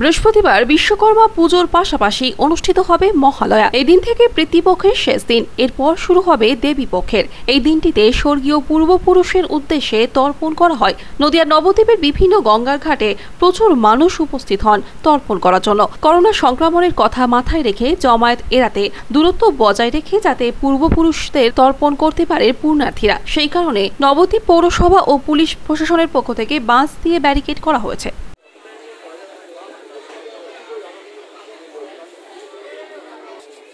বৃহস্পতিবার বিশ্বকর্মা পুজোর পাশাপাশি অনুষ্ঠিত হবে মহালয়া। এই দিন থেকে প্রতিপক্ষের শেষ দিন। এরপর শুরু হবে দেবী পক্ষের এই দিনটিতে স্বর্গীয় পূর্বপুরুষের উদ্দেশ্যে তর্পণ করা হয়। নদিয়ার নবদ্বীপের বিভিন্ন গঙ্গার ঘাটে প্রচুর মানুষ উপস্থিত হন তর্পণ করার জন্য। করোনা সংক্রমণের কথা মাথায় রেখে জমায়েত এড়াতে দূরত্ব বজায় রেখে যাতে পূর্বপুরুষদের তর্পণ করতে পারে পূর্ণার্থীরা সেই কারণে নবদ্বীপ পৌরসভা ও পুলিশ প্রশাসনের পক্ষ থেকে বাঁশ দিয়ে ব্যারিকেড করা হয়েছে।